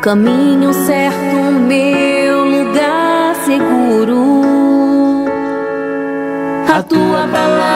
caminho certo, meu lugar seguro. A tua palavra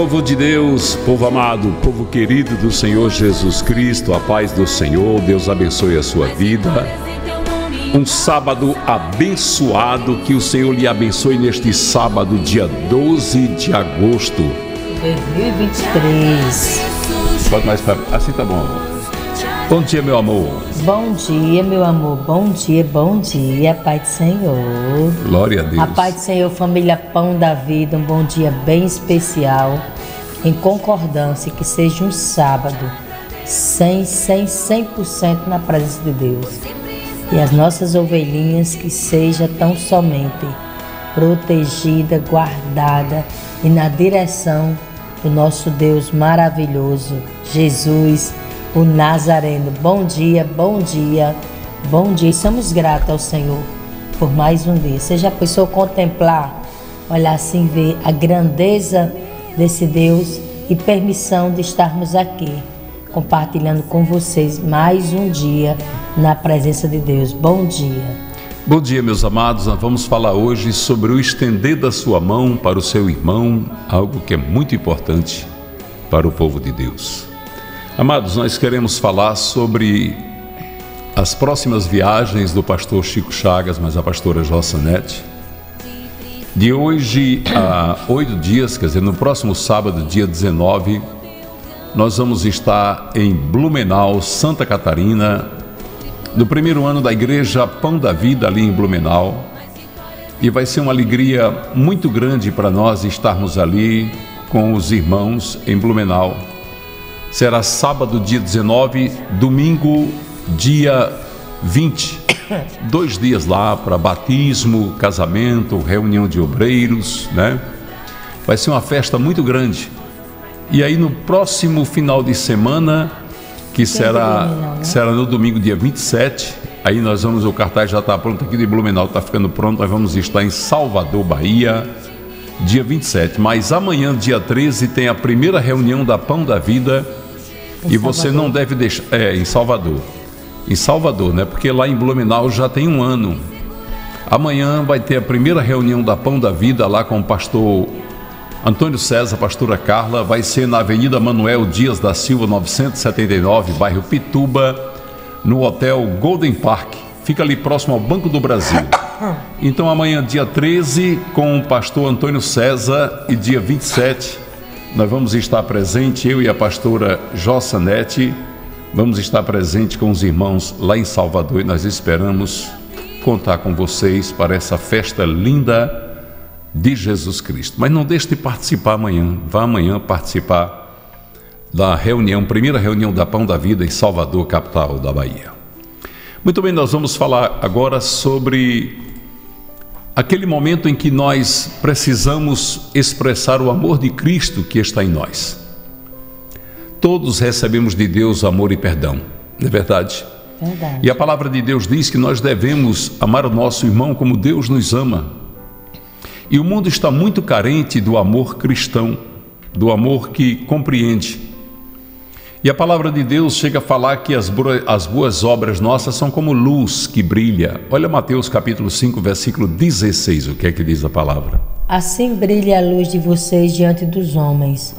povo de Deus, povo amado, povo querido do Senhor Jesus Cristo, a paz do Senhor, Deus abençoe a sua vida. Um sábado abençoado, que o Senhor lhe abençoe neste sábado, dia 12 de agosto. 2023. Pode mais para. Assim tá bom. Bom dia, meu amor. Bom dia, meu amor. Bom dia, bom dia, Pai do Senhor. Glória a Deus. A Pai do Senhor, família Pão da Vida, um bom dia bem especial. Em concordância, que seja um sábado 100, 100, 100% na presença de Deus. E as nossas ovelhinhas que seja tão somente protegida, guardada e na direção do nosso Deus maravilhoso, Jesus o Nazareno. Bom dia, bom dia, bom dia. Estamos gratos ao Senhor por mais um dia. Você já pensou contemplar, olhar assim, ver a grandeza desse Deus e permissão de estarmos aqui compartilhando com vocês mais um dia na presença de Deus. Bom dia. Bom dia, meus amados. Nós vamos falar hoje sobre o estender da sua mão para o seu irmão, algo que é muito importante para o povo de Deus. Amados, nós queremos falar sobre as próximas viagens do pastor Chico Chagas, mas a pastora Jossanete. De hoje a oito dias, quer dizer, no próximo sábado, dia 19, nós vamos estar em Blumenau, Santa Catarina, no primeiro ano da Igreja Pão da Vida, ali em Blumenau. E vai ser uma alegria muito grande para nós estarmos ali com os irmãos em Blumenau será sábado, dia 19, domingo, dia 20. Dois dias lá para batismo, casamento, reunião de obreiros, né? Vai ser uma festa muito grande. E aí no próximo final de semana, que será, né? que será no domingo, dia 27, aí nós vamos, o cartaz já está pronto aqui de Blumenau, está ficando pronto, nós vamos estar em Salvador, Bahia, dia 27. Mas amanhã, dia 13, tem a primeira reunião da Pão da Vida e você não deve deixar. É, em Salvador. Em Salvador, né? Porque lá em Blumenau já tem um ano. Amanhã vai ter a primeira reunião da Pão da Vida lá com o pastor Antônio César, pastora Carla. Vai ser na Avenida Manuel Dias da Silva, 979, bairro Pituba, no Hotel Golden Park. Fica ali próximo ao Banco do Brasil. Então amanhã, dia 13, com o pastor Antônio César e dia 27 nós vamos estar presente, eu e a pastora Jossanete, vamos estar presente com os irmãos lá em Salvador e nós esperamos contar com vocês para essa festa linda de Jesus Cristo. Mas não deixe de participar amanhã, vá amanhã participar da reunião, primeira reunião da Pão da Vida em Salvador, capital da Bahia. Muito bem, nós vamos falar agora sobre aquele momento em que nós precisamos expressar o amor de Cristo que está em nós. Todos recebemos de Deus amor e perdão, não é verdade? Verdade. E a palavra de Deus diz que nós devemos amar o nosso irmão como Deus nos ama. E o mundo está muito carente do amor cristão, do amor que compreende, e a palavra de Deus chega a falar que as, as boas obras nossas são como luz que brilha. Olha Mateus capítulo 5, versículo 16, o que é que diz a palavra? Assim brilha a luz de vocês diante dos homens,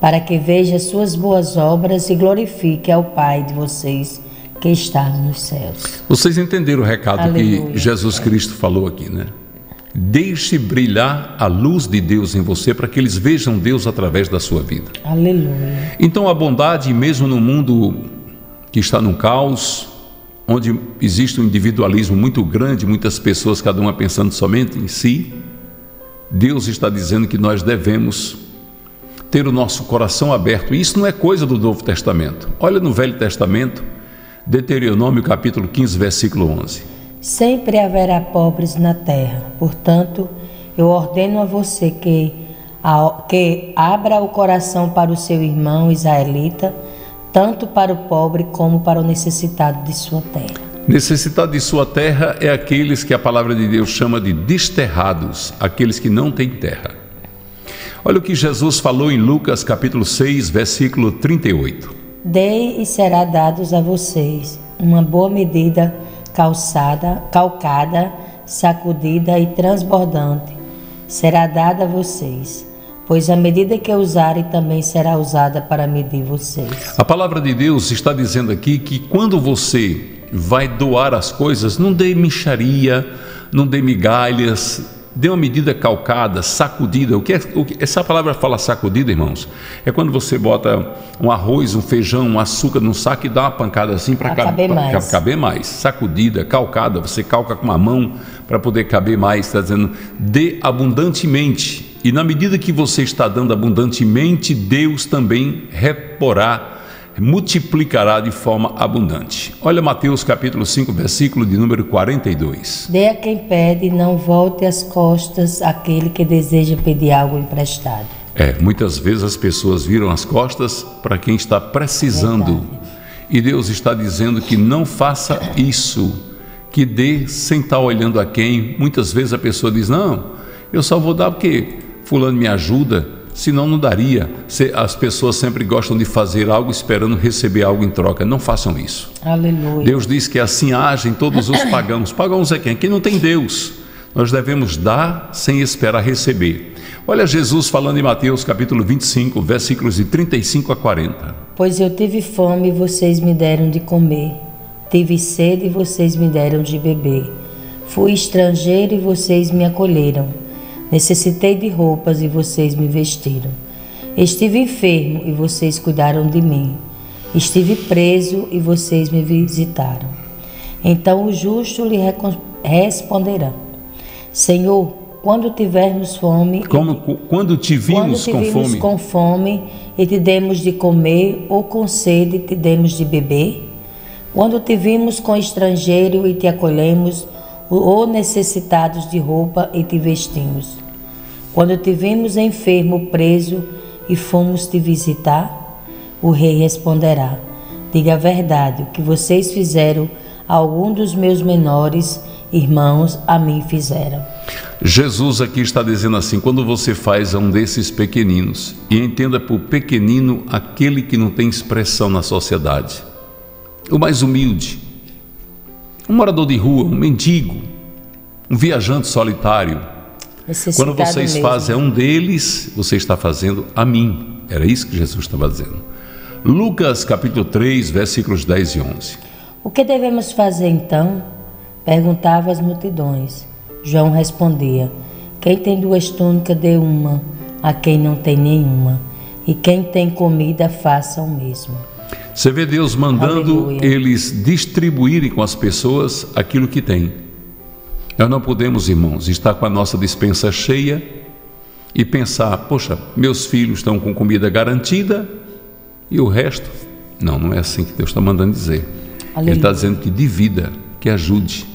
para que veja suas boas obras e glorifique ao Pai de vocês que está nos céus. Vocês entenderam o recado Aleluia. que Jesus Cristo falou aqui, né? Deixe brilhar a luz de Deus em você para que eles vejam Deus através da sua vida. Aleluia. Então a bondade, mesmo no mundo que está no caos, onde existe um individualismo muito grande, muitas pessoas, cada uma pensando somente em si, Deus está dizendo que nós devemos ter o nosso coração aberto. E isso não é coisa do Novo Testamento. Olha no Velho Testamento, Deuteronômio capítulo 15, versículo 11. Sempre haverá pobres na terra. Portanto, eu ordeno a você que, que abra o coração para o seu irmão israelita, tanto para o pobre como para o necessitado de sua terra. Necessitado de sua terra é aqueles que a palavra de Deus chama de desterrados, aqueles que não têm terra. Olha o que Jesus falou em Lucas capítulo 6, versículo 38. Dei e será dados a vocês uma boa medida calçada, calcada, sacudida e transbordante, será dada a vocês, pois a medida que usarem também será usada para medir vocês. A palavra de Deus está dizendo aqui que quando você vai doar as coisas, não dê micharia, não dê migalhas, dê uma medida calcada, sacudida. O que, é, o que essa palavra fala sacudida, irmãos? É quando você bota um arroz, um feijão, um açúcar num saco e dá uma pancada assim para caber, mais. caber mais. Sacudida, calcada, você calca com uma mão para poder caber mais. Está dizendo, dê abundantemente. E na medida que você está dando abundantemente, Deus também reporá multiplicará de forma abundante. Olha Mateus capítulo 5, versículo de número 42. Dê a quem pede, não volte as costas àquele que deseja pedir algo emprestado. É, muitas vezes as pessoas viram as costas para quem está precisando. Verdade. E Deus está dizendo que não faça isso, que dê sem estar olhando a quem. Muitas vezes a pessoa diz: "Não, eu só vou dar porque fulano me ajuda" senão não daria. As pessoas sempre gostam de fazer algo esperando receber algo em troca. Não façam isso. Aleluia. Deus diz que assim agem todos os pagãos. Pagãos é quem? Quem não tem Deus. Nós devemos dar sem esperar receber. Olha Jesus falando em Mateus capítulo 25, versículos de 35 a 40. Pois eu tive fome e vocês me deram de comer. Tive sede e vocês me deram de beber. Fui estrangeiro e vocês me acolheram. Necessitei de roupas e vocês me vestiram. Estive enfermo e vocês cuidaram de mim. Estive preso e vocês me visitaram. Então o justo lhe responderá: Senhor, quando tivermos fome, Como, quando te vimos, quando te com fome, com fome e te demos de comer, ou com sede te demos de beber, quando te vimos com estrangeiro e te acolhemos, ou necessitados de roupa e te vestimos. Quando te vimos enfermo, preso e fomos te visitar, o rei responderá: Diga a verdade, o que vocês fizeram a algum dos meus menores irmãos, a mim fizeram. Jesus aqui está dizendo assim: quando você faz a um desses pequeninos, e entenda por pequenino aquele que não tem expressão na sociedade, o mais humilde, um morador de rua, um mendigo, um viajante solitário. Quando vocês mesmo. fazem um deles, você está fazendo a mim. Era isso que Jesus estava dizendo. Lucas capítulo 3, versículos 10 e 11. O que devemos fazer então? Perguntava as multidões. João respondia: Quem tem duas túnicas, dê uma a quem não tem nenhuma, e quem tem comida, faça o mesmo. Você vê Deus mandando Aleluia. eles distribuírem com as pessoas aquilo que têm. Nós não podemos, irmãos, estar com a nossa dispensa cheia e pensar: poxa, meus filhos estão com comida garantida e o resto. Não, não é assim que Deus está mandando dizer. Aleluia. Ele está dizendo que divida, que ajude.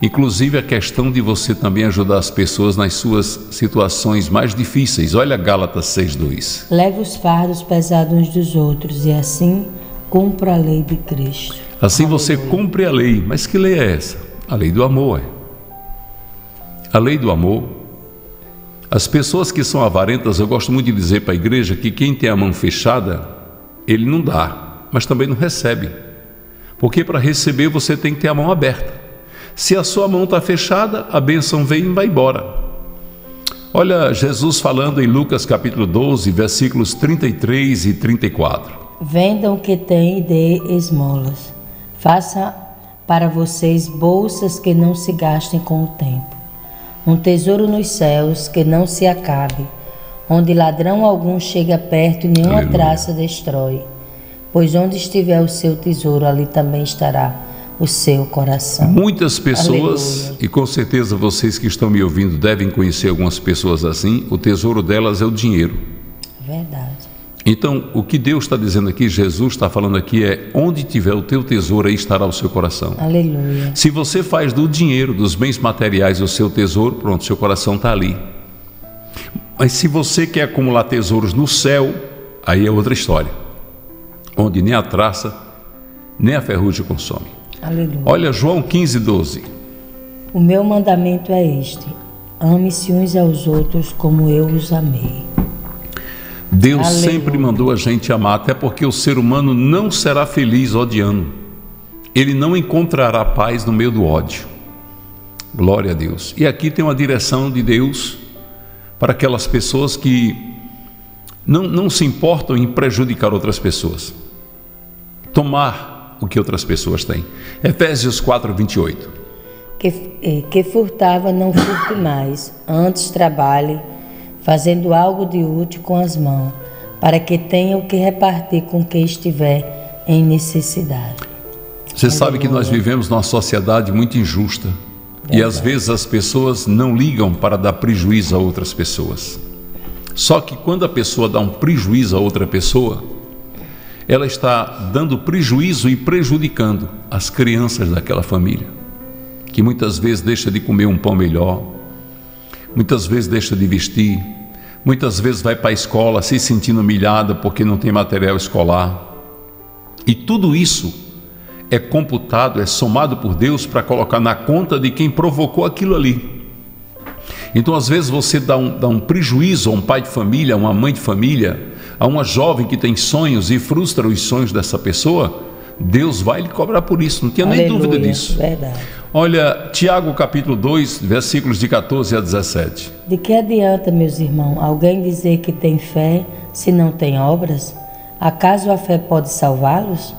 Inclusive a questão de você também ajudar as pessoas nas suas situações mais difíceis. Olha Gálatas 6,2. Leve os fardos pesados uns dos outros e assim cumpra a lei de Cristo. Assim Aleluia. você cumpre a lei. Mas que lei é essa? A lei do amor. É. A lei do amor. As pessoas que são avarentas, eu gosto muito de dizer para a igreja que quem tem a mão fechada, ele não dá, mas também não recebe. Porque para receber você tem que ter a mão aberta. Se a sua mão está fechada, a bênção vem e vai embora. Olha Jesus falando em Lucas capítulo 12, versículos 33 e 34. Vendam o que tem e dê esmolas. Faça para vocês bolsas que não se gastem com o tempo, um tesouro nos céus que não se acabe, onde ladrão algum chega perto e nenhuma Aleluia. traça destrói. Pois onde estiver o seu tesouro, ali também estará o seu coração. Muitas pessoas, Aleluia. e com certeza vocês que estão me ouvindo devem conhecer algumas pessoas assim, o tesouro delas é o dinheiro. Verdade. Então, o que Deus está dizendo aqui, Jesus está falando aqui, é: onde tiver o teu tesouro, aí estará o seu coração. Aleluia. Se você faz do dinheiro, dos bens materiais, o seu tesouro, pronto, seu coração está ali. Mas se você quer acumular tesouros no céu, aí é outra história, onde nem a traça, nem a ferrugem consome. Aleluia. Olha João 15, 12. O meu mandamento é este: ame-se uns aos outros como eu os amei. Deus Aleluia. sempre mandou a gente amar, até porque o ser humano não será feliz odiando. Ele não encontrará paz no meio do ódio. Glória a Deus. E aqui tem uma direção de Deus para aquelas pessoas que não, não se importam em prejudicar outras pessoas. Tomar o que outras pessoas têm. Efésios 4, 28. Que, eh, que furtava, não furte mais, antes trabalhe, fazendo algo de útil com as mãos, para que tenha o que repartir com quem estiver em necessidade. Você sabe que nós vivemos numa sociedade muito injusta e às vezes as pessoas não ligam para dar prejuízo a outras pessoas. Só que quando a pessoa dá um prejuízo a outra pessoa, ela está dando prejuízo e prejudicando as crianças daquela família, que muitas vezes deixa de comer um pão melhor, muitas vezes deixa de vestir, muitas vezes vai para a escola se sentindo humilhada porque não tem material escolar. E tudo isso é computado, é somado por Deus para colocar na conta de quem provocou aquilo ali. Então, às vezes, você dá um, dá um prejuízo a um pai de família, a uma mãe de família, a uma jovem que tem sonhos e frustra os sonhos dessa pessoa, Deus vai lhe cobrar por isso, não tenha nem Aleluia. dúvida disso. Verdade. Olha, Tiago capítulo 2, versículos de 14 a 17. De que adianta, meus irmãos, alguém dizer que tem fé se não tem obras? Acaso a fé pode salvá-los?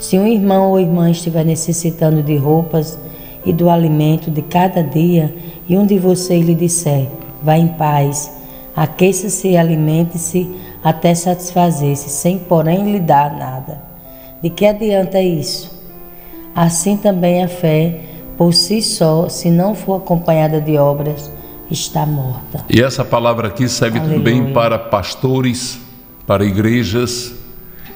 Se um irmão ou irmã estiver necessitando de roupas e do alimento de cada dia, e um de vocês lhe disser, vá em paz, aqueça-se e alimente-se até satisfazer-se, sem porém lhe dar nada. De que adianta isso? Assim também a fé, por si só, se não for acompanhada de obras, está morta. E essa palavra aqui serve Aleluia. também para pastores, para igrejas,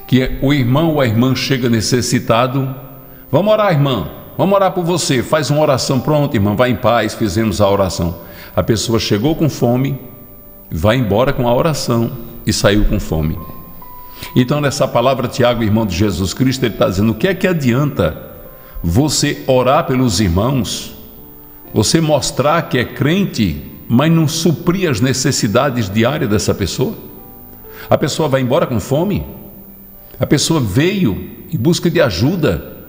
que o irmão ou a irmã chega necessitado. Vamos orar, irmã. Vamos orar por você. Faz uma oração. Pronto, irmã, vai em paz. Fizemos a oração. A pessoa chegou com fome, vai embora com a oração e saiu com fome. Então, nessa palavra, Tiago, irmão de Jesus Cristo, ele está dizendo: o que é que adianta você orar pelos irmãos, você mostrar que é crente, mas não suprir as necessidades diárias dessa pessoa? A pessoa vai embora com fome? A pessoa veio em busca de ajuda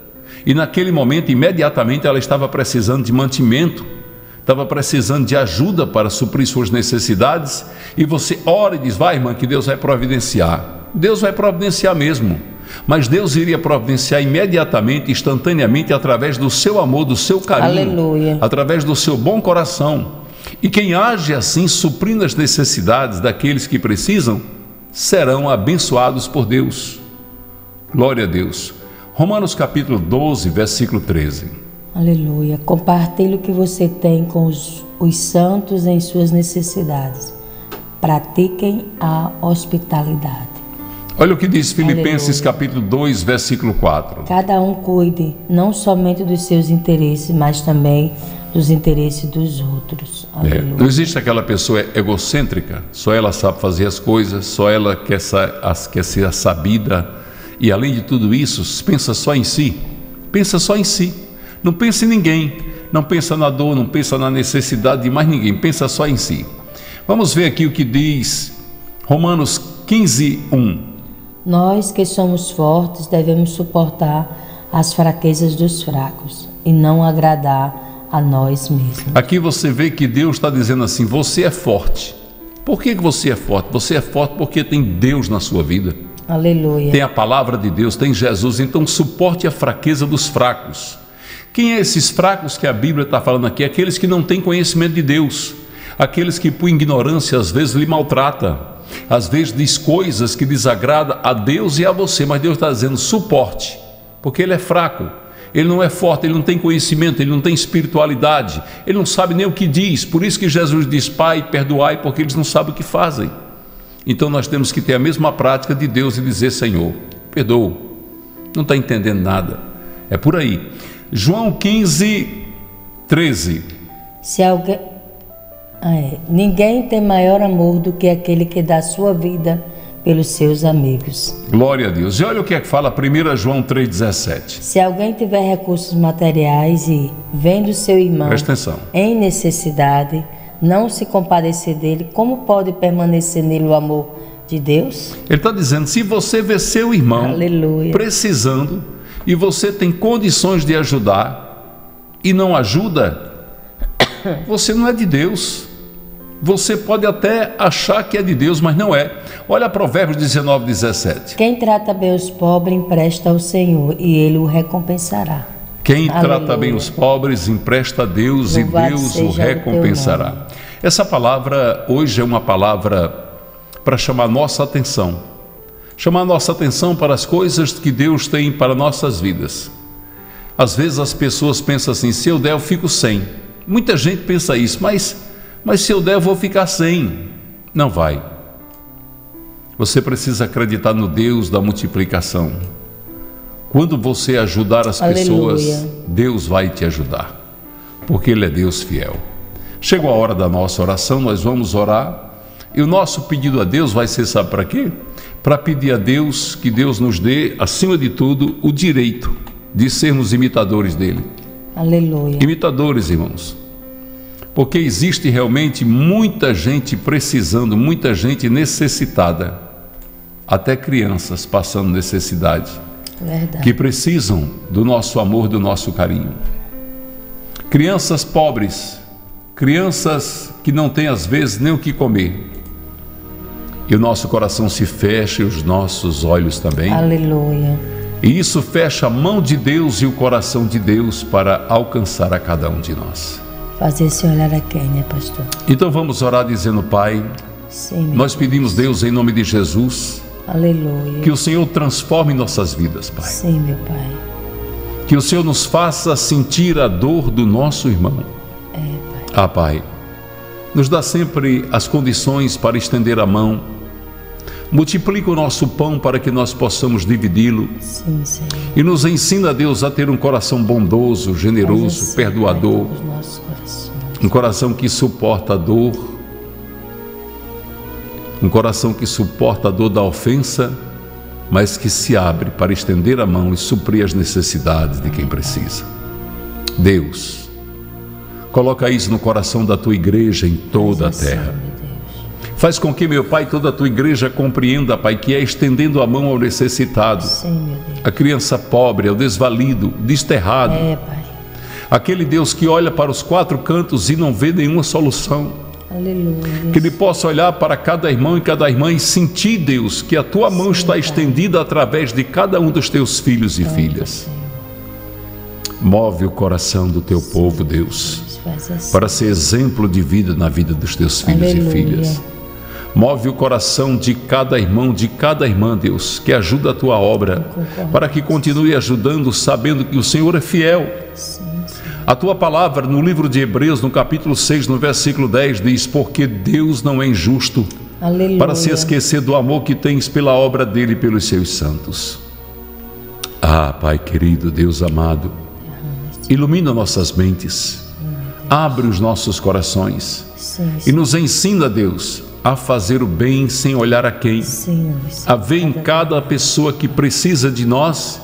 e naquele momento, imediatamente, ela estava precisando de mantimento, estava precisando de ajuda para suprir suas necessidades e você ora e diz: Vai, irmã, que Deus vai providenciar. Deus vai providenciar mesmo, mas Deus iria providenciar imediatamente, instantaneamente, através do seu amor, do seu carinho, Aleluia. através do seu bom coração. E quem age assim, suprindo as necessidades daqueles que precisam, serão abençoados por Deus. Glória a Deus. Romanos capítulo 12, versículo 13. Aleluia. Compartilhe o que você tem com os, os santos em suas necessidades. Pratiquem a hospitalidade. Olha o que diz Filipenses Aleluia. capítulo 2, versículo 4. Cada um cuide não somente dos seus interesses, mas também dos interesses dos outros. É, não existe aquela pessoa egocêntrica, só ela sabe fazer as coisas, só ela quer, as- quer ser a sabida, e além de tudo isso, pensa só em si, pensa só em si, não pensa em ninguém, não pensa na dor, não pensa na necessidade de mais ninguém, pensa só em si. Vamos ver aqui o que diz Romanos 15, 1. Nós que somos fortes devemos suportar as fraquezas dos fracos e não agradar a nós mesmos. Aqui você vê que Deus está dizendo assim: você é forte. Por que você é forte? Você é forte porque tem Deus na sua vida. Aleluia. tem a palavra de Deus, tem Jesus, então suporte a fraqueza dos fracos. Quem é esses fracos que a Bíblia está falando aqui? Aqueles que não têm conhecimento de Deus, aqueles que por ignorância às vezes lhe maltrata, às vezes diz coisas que desagradam a Deus e a você, mas Deus está dizendo suporte, porque ele é fraco, ele não é forte, ele não tem conhecimento, ele não tem espiritualidade, ele não sabe nem o que diz. Por isso que Jesus diz: Pai, perdoai, porque eles não sabem o que fazem. Então nós temos que ter a mesma prática de Deus e dizer: Senhor, perdoa, não está entendendo nada. É por aí. João 15, 13. Se alguém. Ah, é. Ninguém tem maior amor do que aquele que dá sua vida pelos seus amigos. Glória a Deus. E olha o que é que fala 1 João 3,17. Se alguém tiver recursos materiais e, vendo seu irmão atenção. em necessidade, não se compadecer dele, como pode permanecer nele o amor de Deus? Ele está dizendo: se você vê seu irmão Aleluia. precisando e você tem condições de ajudar e não ajuda, você não é de Deus. Você pode até achar que é de Deus, mas não é. Olha Provérbios 19, 17. Quem trata bem os pobres empresta ao Senhor e ele o recompensará. Quem Aleluia. trata bem os pobres empresta a Deus Louvado e Deus o recompensará. Essa palavra hoje é uma palavra para chamar nossa atenção. Chamar nossa atenção para as coisas que Deus tem para nossas vidas. Às vezes as pessoas pensam assim: se eu der, eu fico sem. Muita gente pensa isso, mas, mas se eu der, eu vou ficar sem. Não vai. Você precisa acreditar no Deus da multiplicação. Quando você ajudar as Aleluia. pessoas, Deus vai te ajudar, porque Ele é Deus fiel. Chegou a hora da nossa oração, nós vamos orar, e o nosso pedido a Deus vai ser, sabe para quê? Para pedir a Deus que Deus nos dê, acima de tudo, o direito de sermos imitadores dele. Aleluia. Imitadores, irmãos. Porque existe realmente muita gente precisando, muita gente necessitada, até crianças passando necessidade Verdade. que precisam do nosso amor, do nosso carinho. Crianças pobres, crianças que não têm às vezes nem o que comer. E o nosso coração se fecha e os nossos olhos também. Aleluia. E isso fecha a mão de Deus e o coração de Deus para alcançar a cada um de nós. Fazer esse olhar a quem, né, pastor? Então vamos orar dizendo, Pai, Sim, meu nós pedimos, Deus, em nome de Jesus, Aleluia. que o Senhor transforme nossas vidas, Pai. Sim, meu Pai. Que o Senhor nos faça sentir a dor do nosso irmão. É, Pai. Ah, Pai, nos dá sempre as condições para estender a mão. Multiplica o nosso pão para que nós possamos dividi-lo. Sim, Senhor. E nos ensina, Deus, a ter um coração bondoso, generoso, assim, perdoador. Pai. Um coração que suporta a dor. Um coração que suporta a dor da ofensa, mas que se abre para estender a mão e suprir as necessidades de quem precisa. Deus, coloca isso no coração da tua igreja em toda a assim, terra. Faz com que, meu Pai, toda a tua igreja compreenda, Pai, que é estendendo a mão ao necessitado, Sim, a criança pobre, ao desvalido, desterrado, É, Pai. Aquele Deus que olha para os quatro cantos e não vê nenhuma solução. Aleluia. Que ele possa olhar para cada irmão e cada irmã e sentir, Deus, que a tua mão está estendida através de cada um dos teus filhos e filhas. Move o coração do teu povo, Deus, assim. para ser exemplo de vida na vida dos teus filhos Aleluia. e filhas. Move o coração de cada irmão, de cada irmã, Deus, que ajuda a tua obra, para que continue ajudando, sabendo que o Senhor é fiel. Sim, sim. A tua palavra no livro de Hebreus, no capítulo 6, no versículo 10, diz: Porque Deus não é injusto Aleluia. para se esquecer do amor que tens pela obra dele e pelos seus santos. Ah, Pai querido, Deus amado, ilumina nossas mentes, abre os nossos corações Sim, e nos ensina, Deus, a fazer o bem sem olhar a quem, sim. a ver em cada pessoa que precisa de nós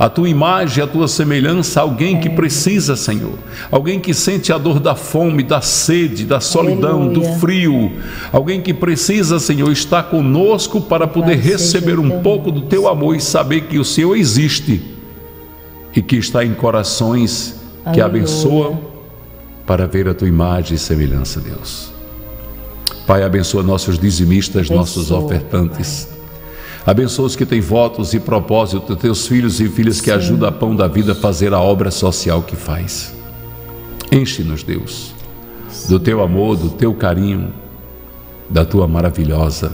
a tua imagem, a tua semelhança, alguém que precisa, Senhor. Alguém que sente a dor da fome, da sede, da solidão, do Aleluia. frio. Alguém que precisa, Senhor, estar conosco para poder receber um pouco do teu amor e saber que o Senhor existe e que está em corações que Aleluia. abençoam para ver a tua imagem e semelhança, Deus. Pai, abençoa nossos dizimistas, nossos Abençoa, ofertantes. Abençoa os que têm votos e propósitos, teus filhos e filhas que Sim. ajudam a Pão da Vida a fazer a obra social que faz. Enche-nos, Deus, do teu amor, do teu carinho, da tua maravilhosa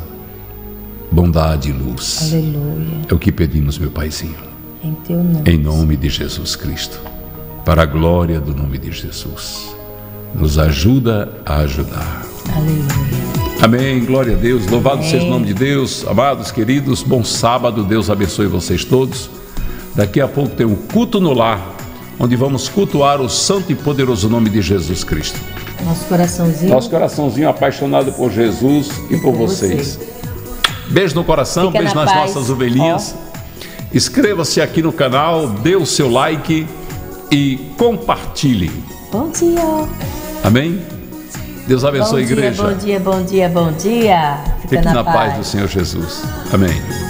bondade e luz. Aleluia. É o que pedimos, meu Paizinho, Em teu nome. em nome de Jesus Cristo, para a glória do nome de Jesus. Nos ajuda a ajudar. Aleluia. Amém, glória a Deus, louvado Amém. seja o nome de Deus, amados queridos, bom sábado, Deus abençoe vocês todos. Daqui a pouco tem um culto no lar, onde vamos cultuar o santo e poderoso nome de Jesus Cristo. Nosso coraçãozinho. Nosso coraçãozinho apaixonado por Jesus e por vocês. Beijo no coração, Fica beijo na nas paz. nossas ovelhinhas. Inscreva-se aqui no canal, dê o seu like e compartilhe. Bom dia. Amém? Deus abençoe a igreja. Dia, bom dia, bom dia, bom dia. Fica Fique na, na paz do Senhor Jesus. Amém.